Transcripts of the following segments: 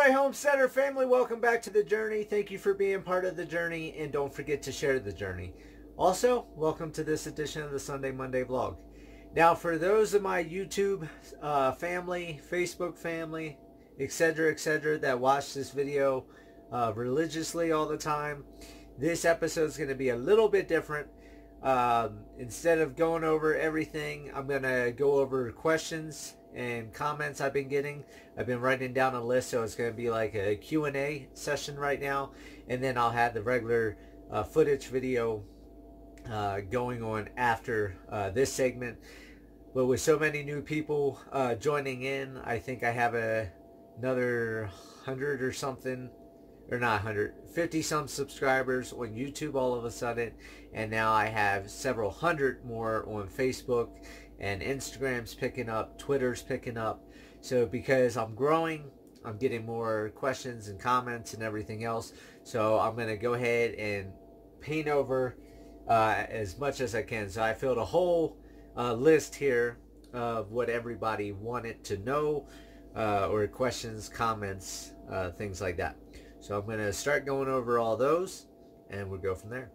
right, Homesteader family, welcome back to the journey. Thank you for being part of the journey, and don't forget to share the journey. Also, welcome to this edition of the Sunday Monday vlog. Now, for those of my YouTube uh, family, Facebook family, etc., etc., that watch this video uh, religiously all the time, this episode is going to be a little bit different. Um, instead of going over everything, I'm going to go over questions and comments I've been getting. I've been writing down a list, so it's going to be like a Q&A session right now, and then I'll have the regular uh, footage video uh, going on after uh, this segment. But with so many new people uh, joining in, I think I have a, another 100 or something, or not 100, 50 some subscribers on YouTube all of a sudden. And now I have several hundred more on Facebook and Instagram's picking up, Twitter's picking up. So because I'm growing, I'm getting more questions and comments and everything else. So I'm going to go ahead and paint over uh, as much as I can. So I filled a whole uh, list here of what everybody wanted to know uh, or questions, comments, uh, things like that. So I'm going to start going over all those and we'll go from there.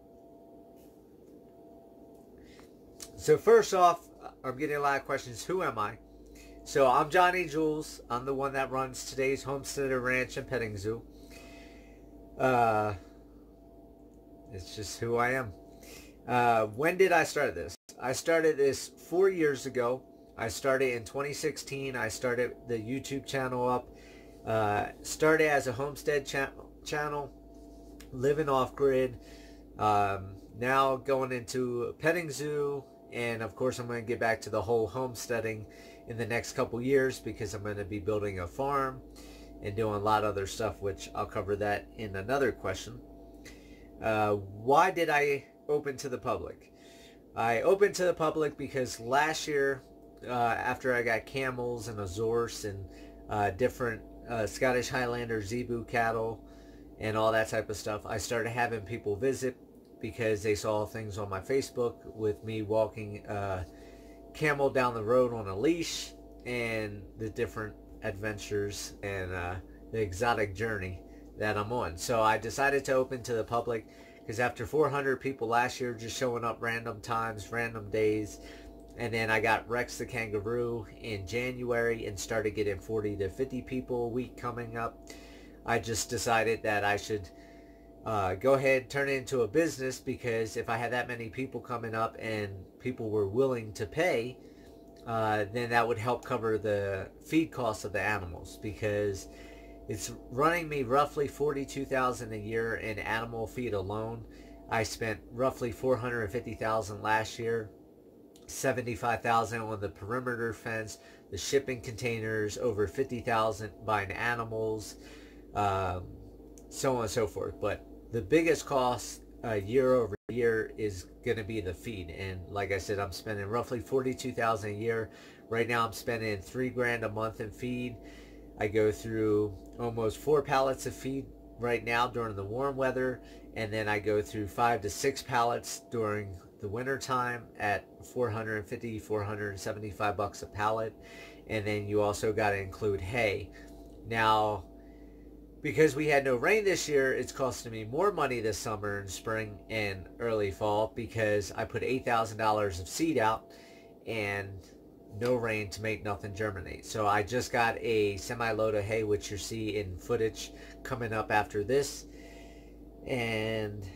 So first off, I'm getting a lot of questions. Who am I? So I'm Johnny Jewels. I'm the one that runs today's Homesteader Ranch and Petting Zoo. Uh, it's just who I am. Uh, when did I start this? I started this four years ago. I started in 2016. I started the YouTube channel up. Uh, started as a homestead cha channel, living off grid. Um, now going into petting zoo, and of course I'm going to get back to the whole homesteading in the next couple years because I'm going to be building a farm and doing a lot of other stuff, which I'll cover that in another question. Uh, why did I open to the public? I opened to the public because last year, uh, after I got camels and Azores and uh, different uh, Scottish Highlander Zebu cattle and all that type of stuff, I started having people visit because they saw things on my Facebook with me walking a camel down the road on a leash and the different adventures and uh, the exotic journey that I'm on. So I decided to open to the public because after 400 people last year just showing up random times, random days, and then I got Rex the kangaroo in January and started getting 40 to 50 people a week coming up. I just decided that I should uh, go ahead turn it into a business because if I had that many people coming up and people were willing to pay, uh, then that would help cover the feed costs of the animals because it's running me roughly 42000 a year in animal feed alone. I spent roughly 450000 last year, 75000 on the perimeter fence, the shipping containers, over 50000 buying animals, um, so on and so forth. But the biggest cost uh, year over year is going to be the feed. And like I said, I'm spending roughly 42000 a year. Right now I'm spending three grand a month in feed. I go through almost four pallets of feed right now during the warm weather. And then I go through five to six pallets during the winter time at 450, 475 bucks a pallet. And then you also got to include hay. Now, because we had no rain this year, it's costing me more money this summer and spring and early fall because I put $8,000 of seed out and no rain to make nothing germinate. So I just got a semi-load of hay, which you see in footage coming up after this. And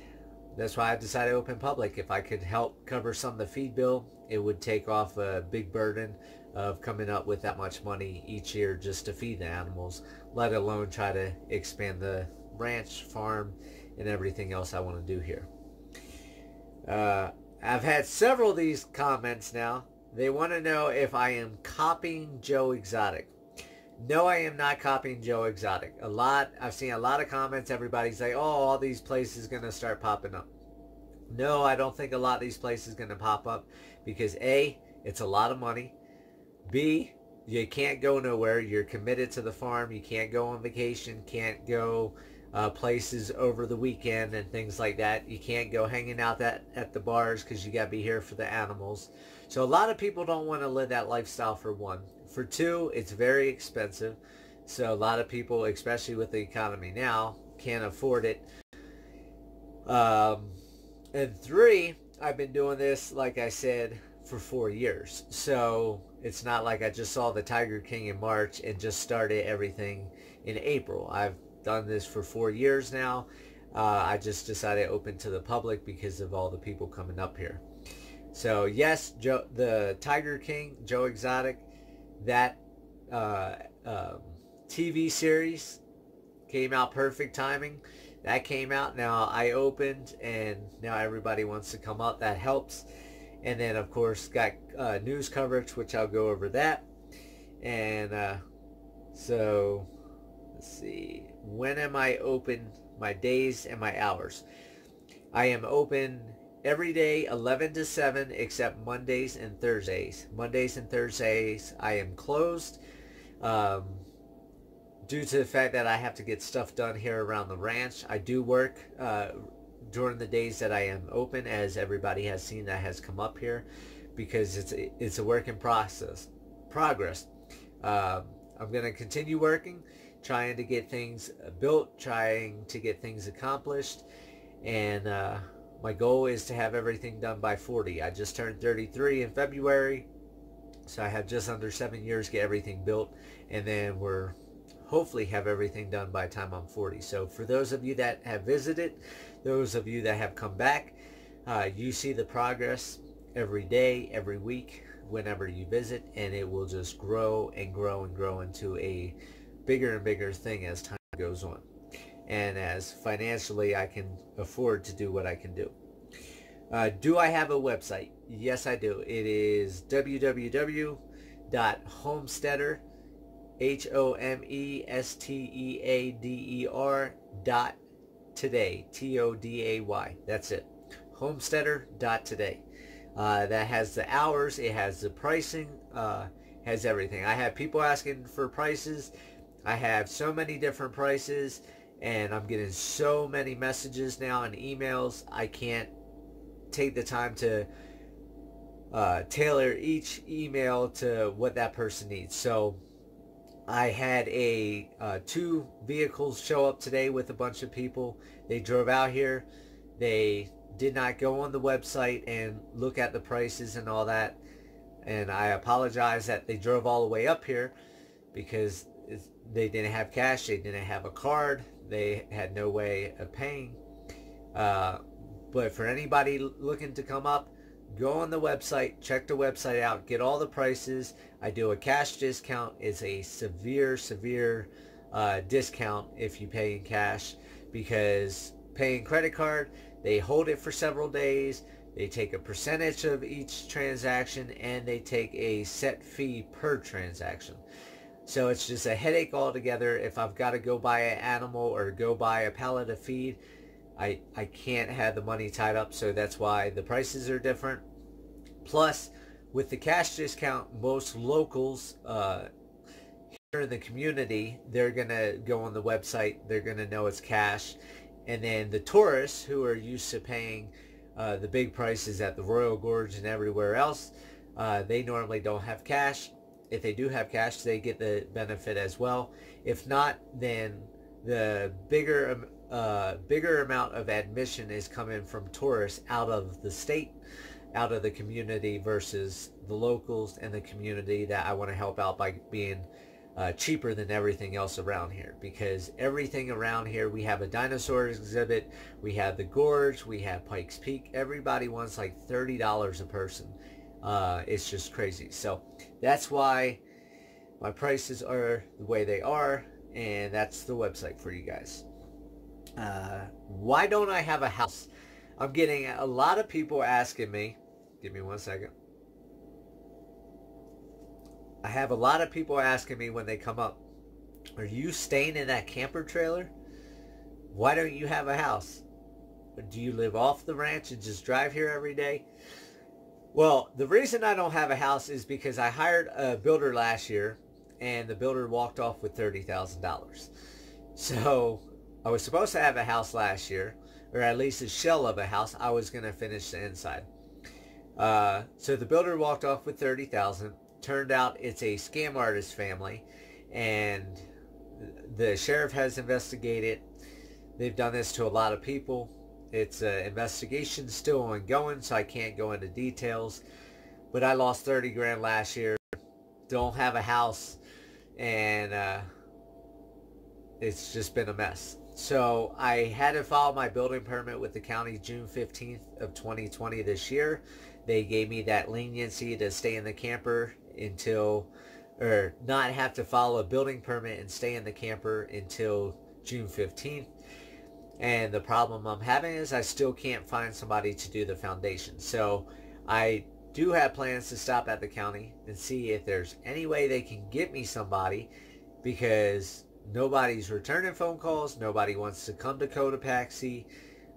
that's why I decided to open public. If I could help cover some of the feed bill, it would take off a big burden of coming up with that much money each year just to feed the animals, let alone try to expand the ranch, farm, and everything else I want to do here. Uh, I've had several of these comments now. They want to know if I am copying Joe Exotic. No, I am not copying Joe Exotic. A lot, I've seen a lot of comments. Everybody's like, oh, all these places going to start popping up. No, I don't think a lot of these places going to pop up because A, it's a lot of money. B, you can't go nowhere. You're committed to the farm. You can't go on vacation. Can't go uh, places over the weekend and things like that. You can't go hanging out that at the bars because you got to be here for the animals. So a lot of people don't want to live that lifestyle for one. For two, it's very expensive. So a lot of people, especially with the economy now, can't afford it. Um, and three, I've been doing this, like I said, for four years. So it's not like I just saw the Tiger King in March and just started everything in April. I've done this for four years now. Uh, I just decided to open to the public because of all the people coming up here. So yes, Joe, the Tiger King, Joe Exotic, that uh, um, TV series came out perfect timing. That came out. Now I opened and now everybody wants to come up. That helps. And then of course got uh, news coverage, which I'll go over that. And uh, so let's see. When am I open? My days and my hours. I am open every day 11 to 7 except Mondays and Thursdays. Mondays and Thursdays I am closed. Um, due to the fact that I have to get stuff done here around the ranch. I do work uh, during the days that I am open, as everybody has seen that has come up here, because it's it's a work in process, progress. Um, I'm going to continue working, trying to get things built, trying to get things accomplished, and uh, my goal is to have everything done by 40. I just turned 33 in February, so I have just under seven years to get everything built, and then we're hopefully have everything done by time I'm 40. So for those of you that have visited, those of you that have come back, uh, you see the progress every day, every week, whenever you visit, and it will just grow and grow and grow into a bigger and bigger thing as time goes on. And as financially I can afford to do what I can do. Uh, do I have a website? Yes, I do. It is www.homesteader.com H-O-M-E-S-T-E-A-D-E-R dot today. T-O-D-A-Y. That's it. Homesteader dot today. Uh, that has the hours. It has the pricing. Uh, has everything. I have people asking for prices. I have so many different prices and I'm getting so many messages now and emails. I can't take the time to uh, tailor each email to what that person needs. So I had a uh, two vehicles show up today with a bunch of people. They drove out here. They did not go on the website and look at the prices and all that. And I apologize that they drove all the way up here because they didn't have cash. They didn't have a card. They had no way of paying. Uh, but for anybody looking to come up, go on the website, check the website out, get all the prices. I do a cash discount. It's a severe, severe uh, discount if you pay in cash because paying credit card, they hold it for several days. They take a percentage of each transaction and they take a set fee per transaction. So it's just a headache altogether. If I've got to go buy an animal or go buy a pallet of feed, I, I can't have the money tied up, so that's why the prices are different. Plus, with the cash discount, most locals uh, here in the community, they're going to go on the website, they're going to know it's cash. And then the tourists who are used to paying uh, the big prices at the Royal Gorge and everywhere else, uh, they normally don't have cash. If they do have cash, they get the benefit as well. If not, then the bigger uh, bigger amount of admission is coming from tourists out of the state, out of the community versus the locals and the community that I want to help out by being uh, cheaper than everything else around here. Because everything around here we have a dinosaur exhibit we have the gorge we have pikes peak. Everybody wants like $30 a person. Uh, it's just crazy. So that's why my prices are the way they are and that's the website for you guys uh, why don't I have a house? I'm getting a lot of people asking me. Give me one second. I have a lot of people asking me when they come up, are you staying in that camper trailer? Why don't you have a house? Do you live off the ranch and just drive here every day? Well, the reason I don't have a house is because I hired a builder last year and the builder walked off with $30,000. So I was supposed to have a house last year, or at least a shell of a house. I was going to finish the inside. Uh, so the builder walked off with 30000 Turned out it's a scam artist family, and the sheriff has investigated. They've done this to a lot of people. It's an investigation still ongoing, so I can't go into details. But I lost 30 grand last year. Don't have a house, and uh, it's just been a mess. So I had to file my building permit with the county June 15th of 2020 this year. They gave me that leniency to stay in the camper until, or not have to file a building permit and stay in the camper until June 15th. And the problem I'm having is I still can't find somebody to do the foundation. So I do have plans to stop at the county and see if there's any way they can get me somebody because nobody's returning phone calls. Nobody wants to come to Cotopaxi.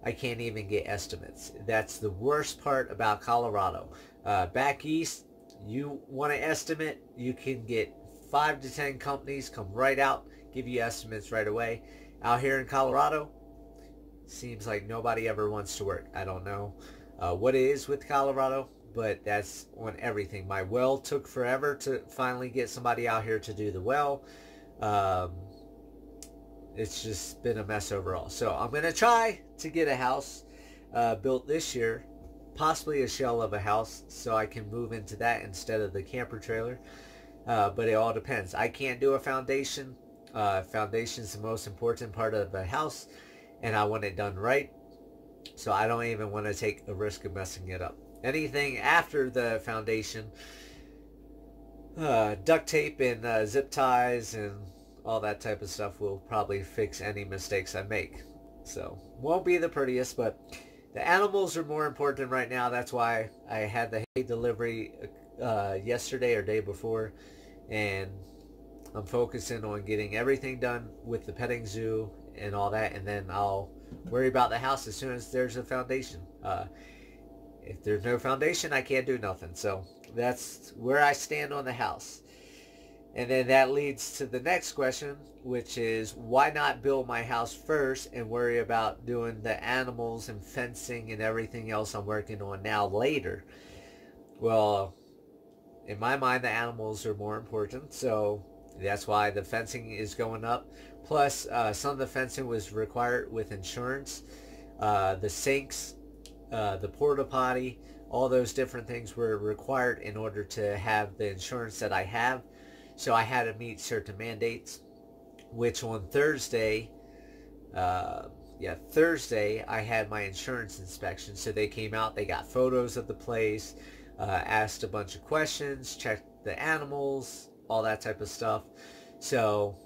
I can't even get estimates. That's the worst part about Colorado. Uh, back east, you want an estimate, you can get five to ten companies come right out, give you estimates right away. Out here in Colorado, seems like nobody ever wants to work. I don't know uh, what it is with Colorado, but that's on everything. My well took forever to finally get somebody out here to do the well. Um, it's just been a mess overall. So I'm going to try to get a house uh, built this year, possibly a shell of a house, so I can move into that instead of the camper trailer. Uh, but it all depends. I can't do a foundation. Uh, foundation is the most important part of a house, and I want it done right. So I don't even want to take a risk of messing it up. Anything after the foundation, uh, duct tape and uh, zip ties and all that type of stuff will probably fix any mistakes I make. So, won't be the prettiest, but the animals are more important right now. That's why I had the hay delivery uh, yesterday or day before, and I'm focusing on getting everything done with the petting zoo and all that, and then I'll worry about the house as soon as there's a foundation. Uh, if there's no foundation, I can't do nothing. So that's where I stand on the house. And then that leads to the next question, which is why not build my house first and worry about doing the animals and fencing and everything else I'm working on now later? Well, in my mind, the animals are more important, so that's why the fencing is going up. Plus, uh, some of the fencing was required with insurance. Uh, the sinks, uh, the porta potty, all those different things were required in order to have the insurance that I have. So I had to meet certain mandates, which on Thursday, uh, yeah, Thursday, I had my insurance inspection. So they came out, they got photos of the place, uh, asked a bunch of questions, checked the animals, all that type of stuff. So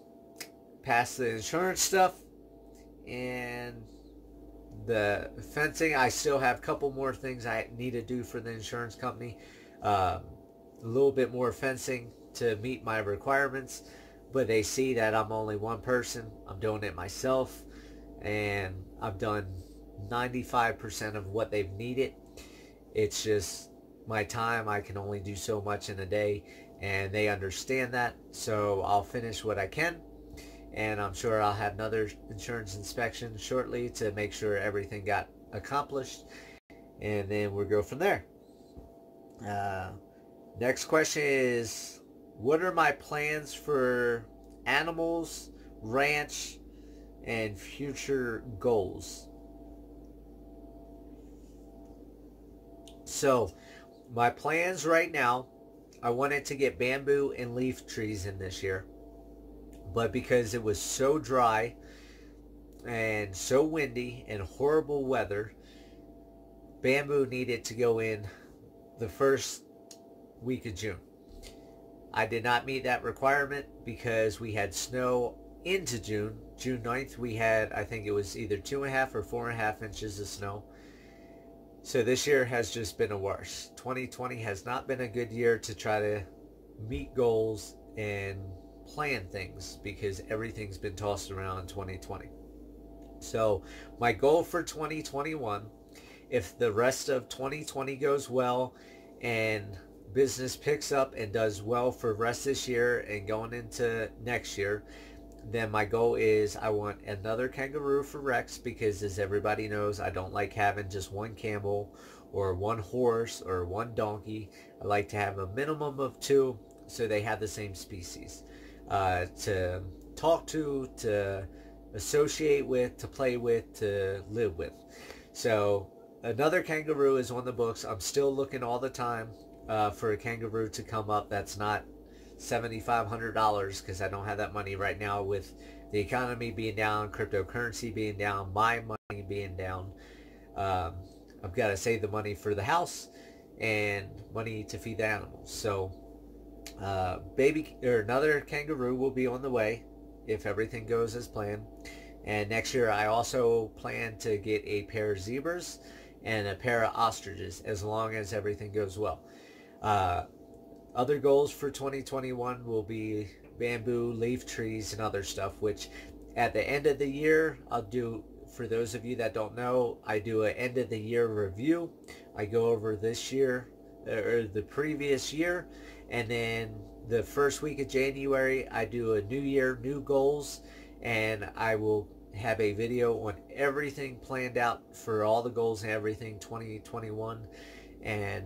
passed the insurance stuff and the fencing. I still have a couple more things I need to do for the insurance company. Um, a little bit more fencing to meet my requirements, but they see that I'm only one person. I'm doing it myself, and I've done 95% of what they've needed. It's just my time. I can only do so much in a day, and they understand that. So I'll finish what I can, and I'm sure I'll have another insurance inspection shortly to make sure everything got accomplished, and then we'll go from there. Uh, next question is what are my plans for animals, ranch, and future goals? So, my plans right now, I wanted to get bamboo and leaf trees in this year. But because it was so dry and so windy and horrible weather, bamboo needed to go in the first week of June. I did not meet that requirement because we had snow into June. June 9th, we had, I think it was either two and a half or four and a half inches of snow. So this year has just been a worse. 2020 has not been a good year to try to meet goals and plan things because everything's been tossed around in 2020. So my goal for 2021, if the rest of 2020 goes well and business picks up and does well for rest this year and going into next year, then my goal is I want another kangaroo for Rex because as everybody knows, I don't like having just one camel or one horse or one donkey. I like to have a minimum of two so they have the same species. uh, to talk to, to associate with, to play with, to live with. So another kangaroo is on the books. I'm still looking all the time uh, for a kangaroo to come up that's not $7,500 because I don't have that money right now with the economy being down, cryptocurrency being down, my money being down. Um, I've got to save the money for the house and money to feed the animals. So uh, baby or another kangaroo will be on the way if everything goes as planned. And next year I also plan to get a pair of zebras and a pair of ostriches as long as everything goes well. Uh, other goals for 2021 will be bamboo, leaf trees, and other stuff, which at the end of the year, I'll do, for those of you that don't know, I do an end of the year review. I go over this year, or the previous year, and then the first week of January, I do a new year, new goals, and I will have a video on everything planned out for all the goals and everything 2021 and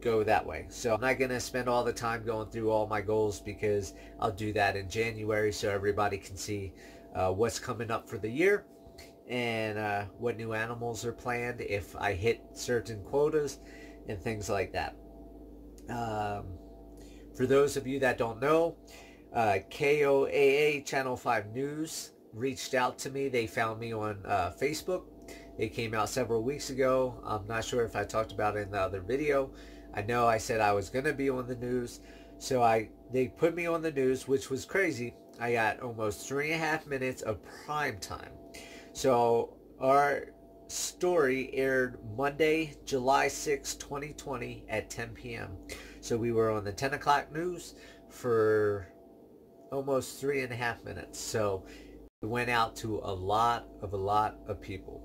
go that way. So I'm not going to spend all the time going through all my goals because I'll do that in January so everybody can see uh, what's coming up for the year and uh, what new animals are planned if I hit certain quotas and things like that. Um, for those of you that don't know, uh, KOAA Channel 5 News reached out to me. They found me on uh, Facebook. It came out several weeks ago. I'm not sure if I talked about it in the other video. I know I said I was going to be on the news. So I they put me on the news, which was crazy. I got almost three and a half minutes of prime time. So our story aired Monday, July 6, 2020 at 10 p.m. So we were on the 10 o'clock news for almost three and a half minutes. So it went out to a lot of a lot of people.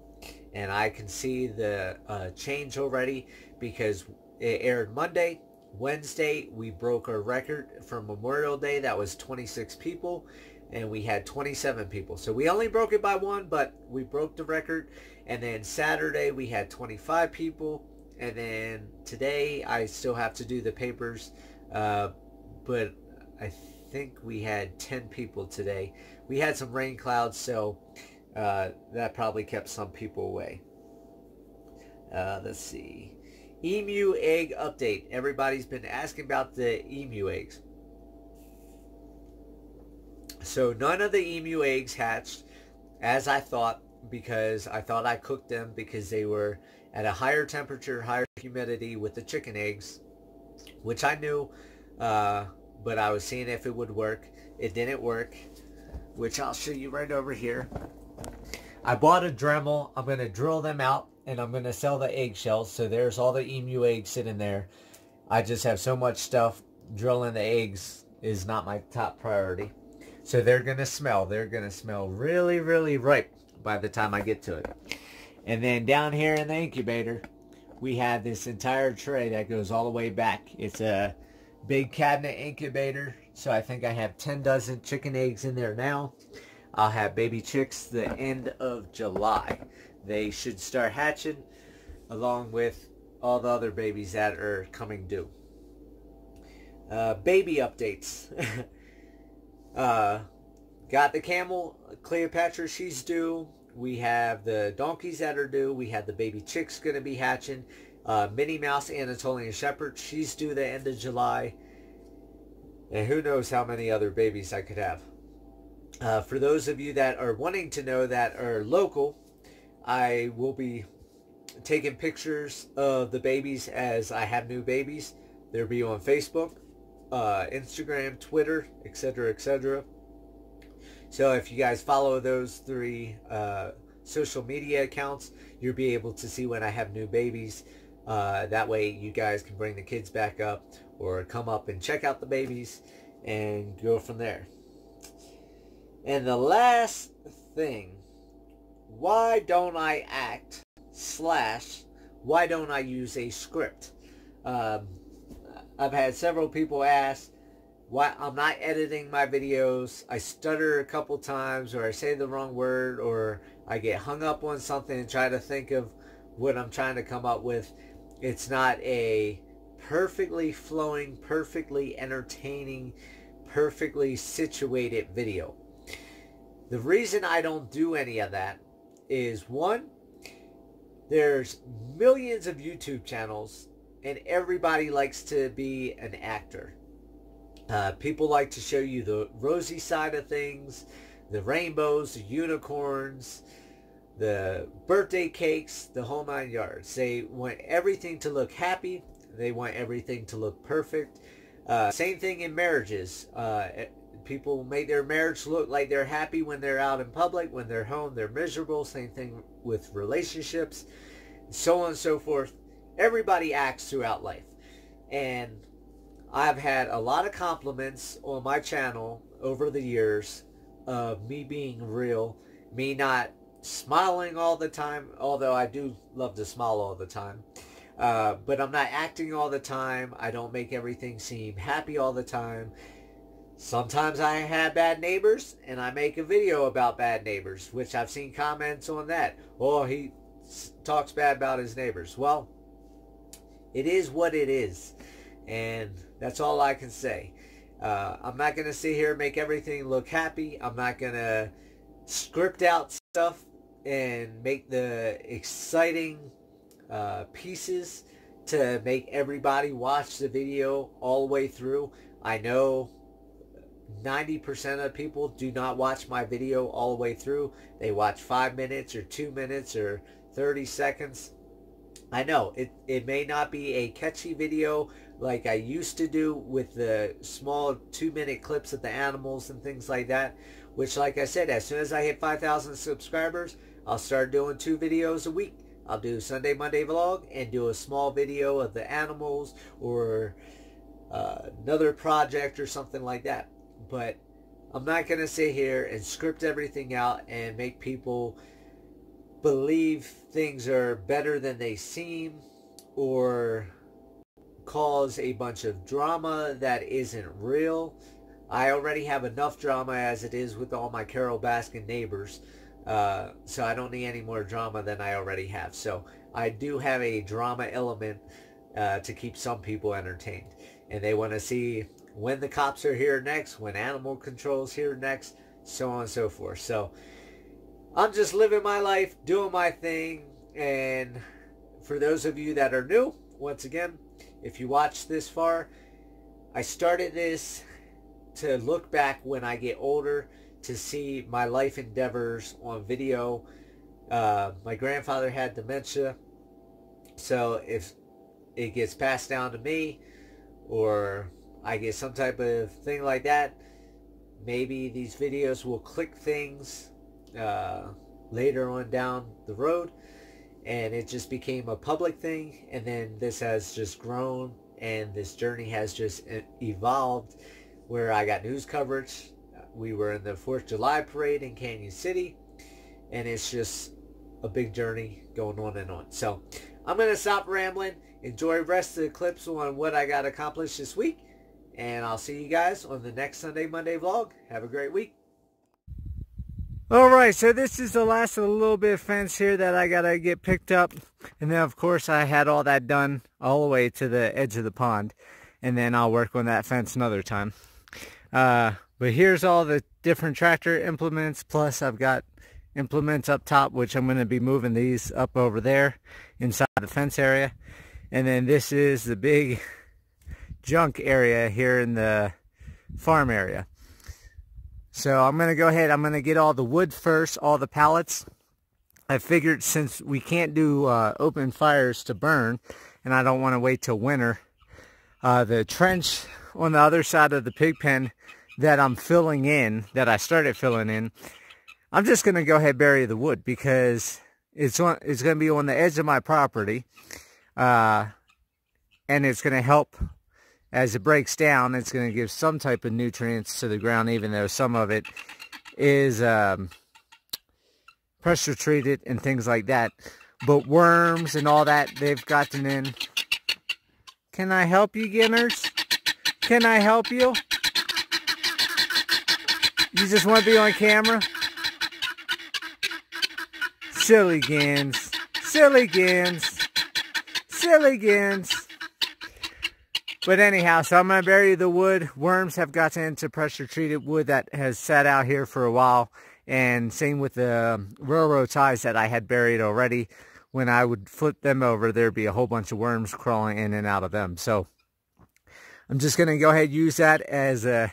And I can see the uh, change already because it aired Monday. Wednesday, we broke our record for Memorial Day. That was 26 people. And we had 27 people. So we only broke it by one, but we broke the record. And then Saturday, we had 25 people. And then today, I still have to do the papers. Uh, but I think we had 10 people today. We had some rain clouds, so uh, that probably kept some people away. Uh, let's see. Emu egg update. Everybody's been asking about the emu eggs. So none of the emu eggs hatched as I thought because I thought I cooked them because they were at a higher temperature, higher humidity with the chicken eggs, which I knew, uh, but I was seeing if it would work. It didn't work, which I'll show you right over here. I bought a Dremel. I'm going to drill them out and I'm going to sell the eggshells. So there's all the emu eggs sitting there. I just have so much stuff. Drilling the eggs is not my top priority. So they're going to smell. They're going to smell really, really ripe by the time I get to it. And then down here in the incubator, we have this entire tray that goes all the way back. It's a big cabinet incubator. So I think I have 10 dozen chicken eggs in there now. I'll have baby chicks the end of July they should start hatching along with all the other babies that are coming due. Uh, baby updates. uh, got the camel, Cleopatra, she's due. We have the donkeys that are due. We have the baby chicks going to be hatching. Uh, Minnie Mouse, Anatolian Shepherd, she's due the end of July. And who knows how many other babies I could have. Uh, for those of you that are wanting to know that are local, I will be taking pictures of the babies as I have new babies. They'll be on Facebook, uh, Instagram, Twitter, etc., etc. So if you guys follow those three uh, social media accounts, you'll be able to see when I have new babies. Uh, that way you guys can bring the kids back up or come up and check out the babies and go from there. And the last thing why don't I act slash why don't I use a script? Um, I've had several people ask why I'm not editing my videos. I stutter a couple times or I say the wrong word or I get hung up on something and try to think of what I'm trying to come up with. It's not a perfectly flowing, perfectly entertaining, perfectly situated video. The reason I don't do any of that is one, there's millions of YouTube channels and everybody likes to be an actor. Uh, people like to show you the rosy side of things, the rainbows, the unicorns, the birthday cakes, the whole nine yards. They want everything to look happy. They want everything to look perfect. Uh, same thing in marriages. Uh, people make their marriage look like they're happy when they're out in public. When they're home, they're miserable. Same thing with relationships, so on and so forth. Everybody acts throughout life. And I've had a lot of compliments on my channel over the years of me being real, me not smiling all the time, although I do love to smile all the time. Uh, but I'm not acting all the time. I don't make everything seem happy all the time. Sometimes I have bad neighbors, and I make a video about bad neighbors, which I've seen comments on that. Oh, he talks bad about his neighbors. Well, it is what it is, and that's all I can say. Uh, I'm not going to sit here and make everything look happy. I'm not going to script out stuff and make the exciting uh, pieces to make everybody watch the video all the way through. I know 90% of people do not watch my video all the way through. They watch 5 minutes or 2 minutes or 30 seconds. I know it, it may not be a catchy video like I used to do with the small 2 minute clips of the animals and things like that. Which like I said, as soon as I hit 5,000 subscribers, I'll start doing two videos a week. I'll do Sunday, Monday vlog and do a small video of the animals or uh, another project or something like that. But I'm not going to sit here and script everything out and make people believe things are better than they seem or cause a bunch of drama that isn't real. I already have enough drama as it is with all my Carole Baskin neighbors. Uh, so I don't need any more drama than I already have. So I do have a drama element uh, to keep some people entertained. And they want to see when the cops are here next, when animal control's here next, so on and so forth. So I'm just living my life, doing my thing. And for those of you that are new, once again, if you watch this far, I started this to look back when I get older to see my life endeavors on video. Uh, my grandfather had dementia, so if it gets passed down to me, or I get some type of thing like that, maybe these videos will click things uh, later on down the road, and it just became a public thing, and then this has just grown, and this journey has just evolved, where I got news coverage we were in the 4th of July parade in Cañon City. And it's just a big journey going on and on. So I'm going to stop rambling. Enjoy the rest of the clips on what I got accomplished this week. And I'll see you guys on the next Sunday Monday vlog. Have a great week. Alright, so this is the last of little bit of fence here that I gotta get picked up. And then of course I had all that done all the way to the edge of the pond. And then I'll work on that fence another time. Uh, but here's all the different tractor implements. Plus I've got implements up top, which I'm going to be moving these up over there inside the fence area. And then this is the big junk area here in the farm area. So I'm going to go ahead. I'm going to get all the wood first, all the pallets. I figured since we can't do uh, open fires to burn, and I don't want to wait till winter, uh, the trench on the other side of the pig pen that I'm filling in, that I started filling in, I'm just going to go ahead bury the wood because it's it's going to be on the edge of my property. Uh, and it's going to help as it breaks down. It's going to give some type of nutrients to the ground, even though some of it is um, pressure treated and things like that. But worms and all that, they've gotten in. Can I help you, Ginners? Can I help you? You just want to be on camera? Silly Gins. Silly Gins. Silly Gins. But anyhow, so I'm going to bury the wood. Worms have gotten into pressure treated wood that has sat out here for a while. And same with the railroad ties that I had buried already. When I would flip them over, there'd be a whole bunch of worms crawling in and out of them. So I'm just going to go ahead and use that as a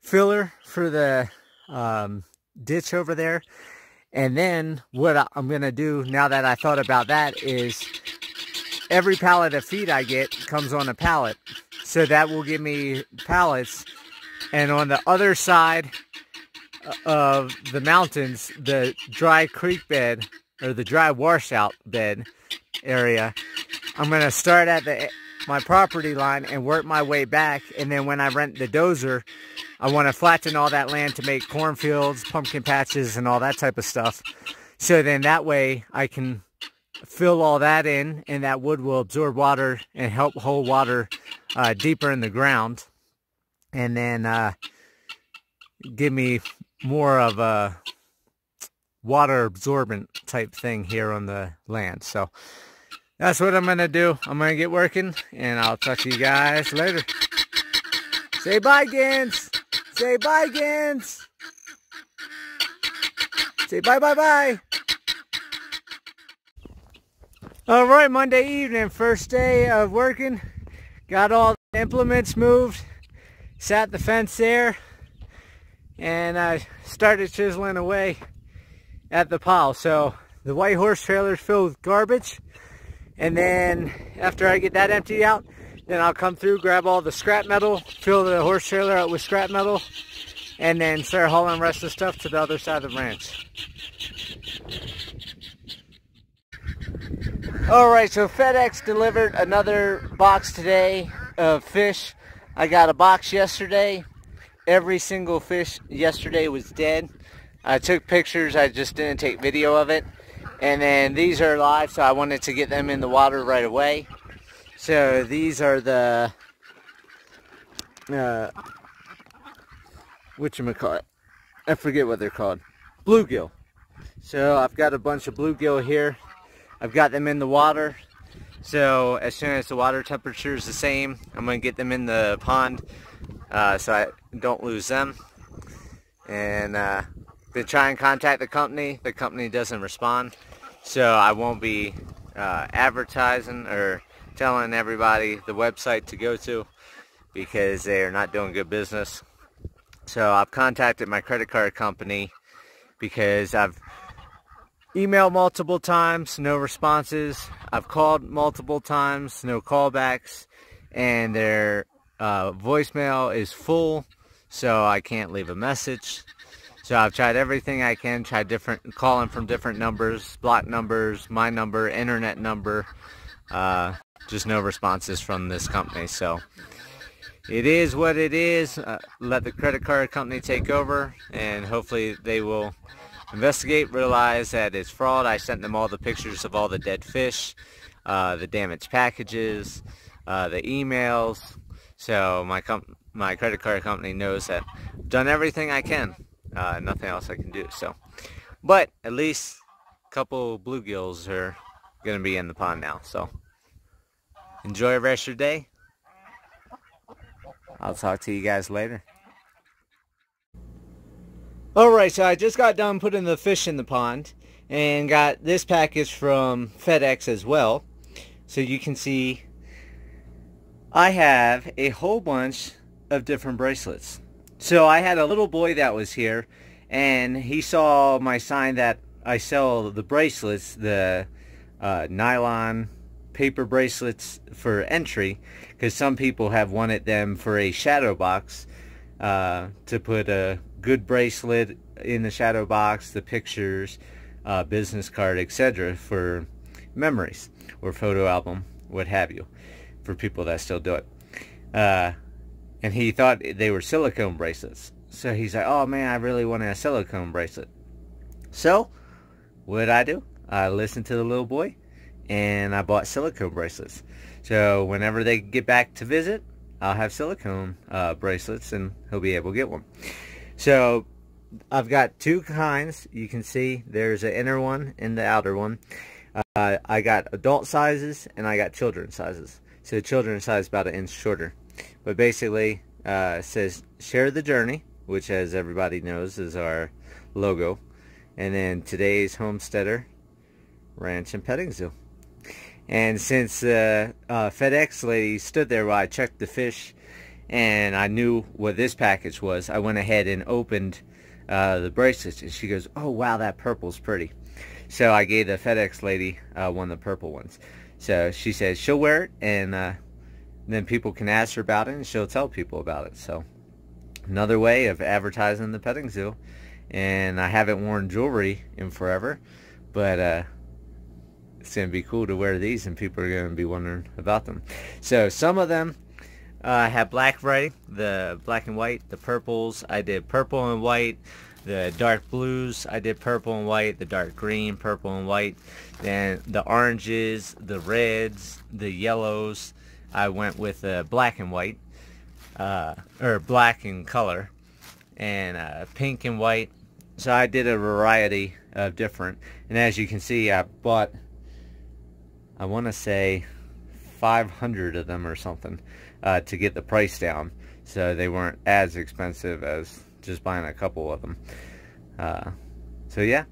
filler for the um, ditch over there. And then what I'm going to do now that I thought about that is every pallet of feed I get comes on a pallet. So that will give me pallets. And on the other side uh, of the mountains, the dry creek bed or the dry washout bed area, I'm going to start at the my property line and work my way back. And then when I rent the dozer, I want to flatten all that land to make cornfields, pumpkin patches, and all that type of stuff. So then that way I can fill all that in and that wood will absorb water and help hold water uh, deeper in the ground. And then uh, give me more of a water absorbent type thing here on the land. So that's what I'm going to do. I'm going to get working and I'll talk to you guys later. Say bye, Gans. Say bye, Gans. Say bye, bye, bye. All right, Monday evening, first day of working. Got all the implements moved. Sat the fence there. And I started chiseling away at the pile. So the white horse trailer is filled with garbage. And then after I get that emptied out, then I'll come through, grab all the scrap metal, fill the horse trailer out with scrap metal, and then start hauling the rest of the stuff to the other side of the ranch. Alright, so FedEx delivered another box today of fish. I got a box yesterday. Every single fish yesterday was dead. I took pictures, I just didn't take video of it. And then these are live, so I wanted to get them in the water right away. So these are the, uh, whatchamacallit, I forget what they're called, bluegill. So I've got a bunch of bluegill here. I've got them in the water. So as soon as the water temperature is the same, I'm going to get them in the pond uh, so I don't lose them. And uh, trying to contact the company. The company doesn't respond. So I won't be uh, advertising or telling everybody the website to go to because they are not doing good business. So I've contacted my credit card company because I've emailed multiple times, no responses. I've called multiple times, no callbacks. And their uh, voicemail is full, so I can't leave a message. So I've tried everything I can, tried different, calling from different numbers, block numbers, my number, internet number. Uh, just no responses from this company. So it is what it is. Uh, let the credit card company take over and hopefully they will investigate, realize that it's fraud. I sent them all the pictures of all the dead fish, uh, the damaged packages, uh, the emails. So my my credit card company knows that I've done everything I can uh, nothing else I can do. So, but at least a couple bluegills are going to be in the pond now. So, enjoy the rest of your day. I'll talk to you guys later. Alright, so I just got done putting the fish in the pond and got this package from FedEx as well. So you can see I have a whole bunch of different bracelets. So I had a little boy that was here, and he saw my sign that I sell the bracelets, the uh, nylon paper bracelets for entry, because some people have wanted them for a shadow box uh, to put a good bracelet in the shadow box, the pictures, uh, business card, etc. for memories or photo album, what have you, for people that still do it. Uh, and he thought they were silicone bracelets. So he's like, oh man, I really want a silicone bracelet. So, what did I do? I listened to the little boy, and I bought silicone bracelets. So whenever they get back to visit, I'll have silicone uh, bracelets, and he'll be able to get one. So I've got two kinds. You can see there's an inner one and the outer one. Uh, I got adult sizes and I got children sizes. So the children's size about an inch shorter. But basically, uh, it says share the journey, which as everybody knows is our logo. And then today's homesteader ranch and petting zoo. And since uh, uh, FedEx lady stood there while I checked the fish and I knew what this package was, I went ahead and opened uh, the bracelets. And she goes, oh, wow, that purple's pretty. So I gave the FedEx lady uh, one of the purple ones. So she says she'll wear it and uh, then people can ask her about it and she'll tell people about it. So another way of advertising the petting zoo. And I haven't worn jewelry in forever, but uh, it's going to be cool to wear these and people are going to be wondering about them. So some of them uh, had black writing, the black and white, the purples. I did purple and white. The dark blues, I did purple and white. The dark green, purple and white. Then the oranges, the reds, the yellows. I went with uh, black and white, uh, or black and color, and uh, pink and white. So I did a variety of different. And as you can see, I bought I want to say 500 of them or something uh, to get the price down so they weren't as expensive as just buying a couple of them. Uh, so yeah,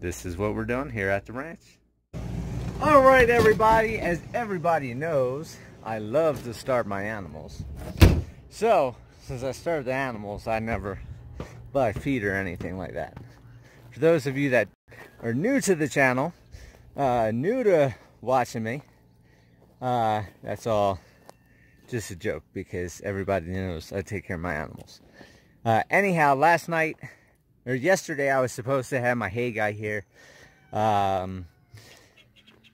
this is what we're doing here at the ranch. Alright everybody, as everybody knows, I love to start my animals. So, since I started the animals, I never buy feed or anything like that. For those of you that are new to the channel, uh, new to watching me. Uh, that's all just a joke because everybody knows I take care of my animals. Uh, anyhow, last night, or yesterday, I was supposed to have my hay guy here. Um,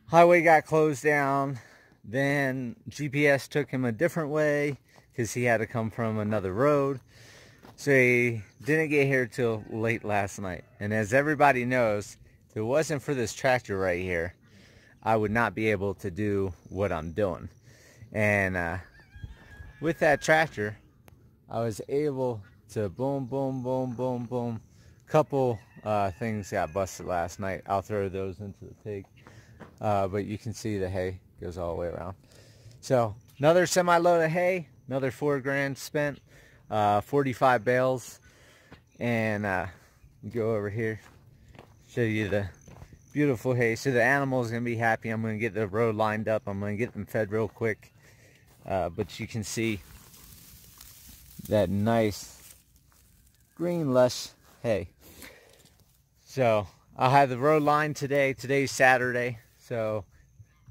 highway got closed down. Then GPS took him a different way because he had to come from another road. So he didn't get here till late last night. And as everybody knows, if it wasn't for this tractor right here, I would not be able to do what I'm doing. And uh, with that tractor, I was able to boom, boom, boom, boom, boom. Couple uh, things got busted last night. I'll throw those into the pig. Uh, but you can see the hay goes all the way around. So another semi-load of hay, another four grand spent, uh, 45 bales. And uh, go over here, show you the beautiful hay. So the animal's going to be happy. I'm going to get the road lined up. I'm going to get them fed real quick. Uh, but you can see that nice green lush hay. So I'll have the road lined today. Today's Saturday. So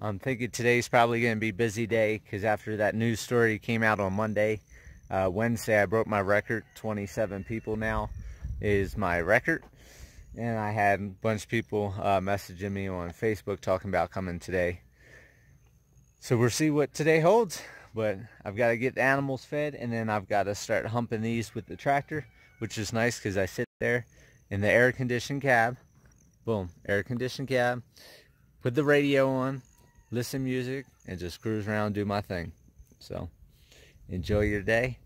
I'm thinking today's probably going to be a busy day because after that news story came out on Monday, uh, Wednesday I broke my record. 27 people now is my record and I had a bunch of people uh, messaging me on Facebook talking about coming today. So we'll see what today holds, but I've got to get the animals fed, and then I've got to start humping these with the tractor, which is nice because I sit there in the air-conditioned cab. Boom, air-conditioned cab. Put the radio on, listen music, and just cruise around do my thing. So enjoy your day.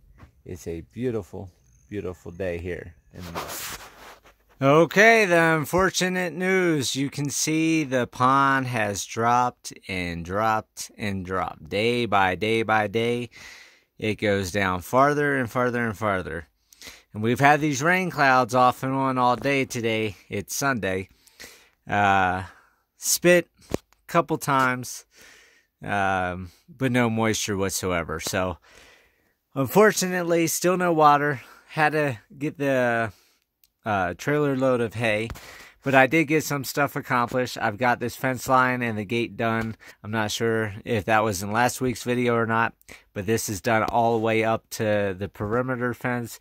It's a beautiful, beautiful day here in the. Okay, the unfortunate news. You can see the pond has dropped and dropped and dropped. Day by day by day, it goes down farther and farther and farther. And we've had these rain clouds off and on all day today. It's Sunday. Uh, spit a couple times, um, but no moisture whatsoever. So, unfortunately, still no water. Had to get the uh, trailer load of hay. But I did get some stuff accomplished. I've got this fence line and the gate done. I'm not sure if that was in last week's video or not, but this is done all the way up to the perimeter fence.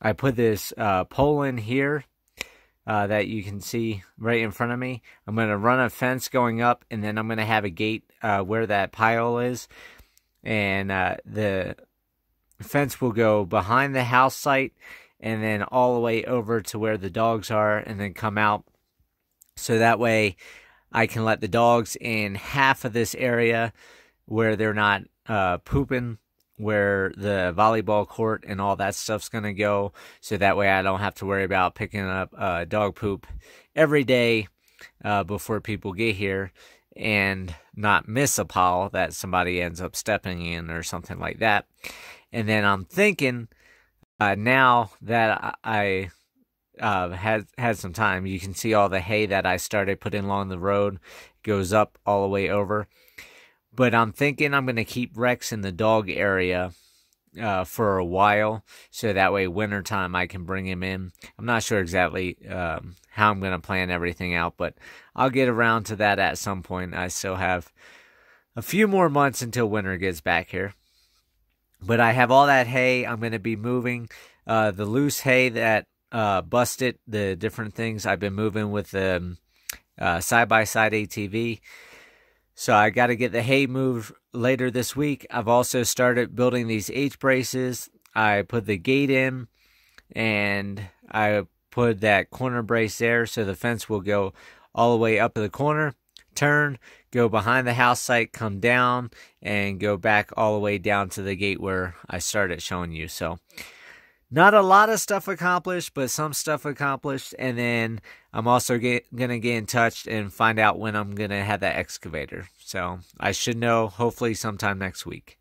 I put this uh, pole in here uh, that you can see right in front of me. I'm going to run a fence going up, and then I'm going to have a gate uh, where that pile is. And uh, the fence will go behind the house site and then all the way over to where the dogs are and then come out. So that way I can let the dogs in half of this area where they're not uh, pooping, where the volleyball court and all that stuff's going to go. So that way I don't have to worry about picking up uh, dog poop every day uh, before people get here. and not miss a pile that somebody ends up stepping in or something like that. And then I'm thinking uh, now that I uh, had had some time, you can see all the hay that I started putting along the road goes up all the way over. But I'm thinking I'm going to keep Rex in the dog area uh, for a while, so that way wintertime I can bring him in. I'm not sure exactly um, how I'm going to plan everything out, but I'll get around to that at some point. I still have a few more months until winter gets back here. But I have all that hay. I'm going to be moving uh, the loose hay that uh, busted, the different things I've been moving with the side by side ATV. So I got to get the hay moved later this week. I've also started building these H braces. I put the gate in and I put that corner brace there so the fence will go all the way up to the corner, turn, go behind the house site, come down, and go back all the way down to the gate where I started showing you. So not a lot of stuff accomplished, but some stuff accomplished. And then I'm also going to get in touch and find out when I'm going to have that excavator. So I should know hopefully sometime next week.